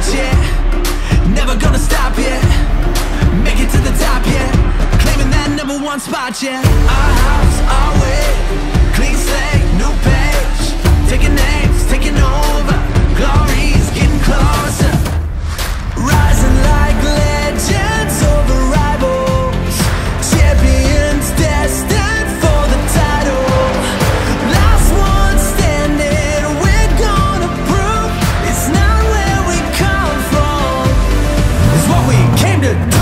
not yet Never gonna stop yet Make it to the top yet Claiming that number one spot yet Our house, our way. We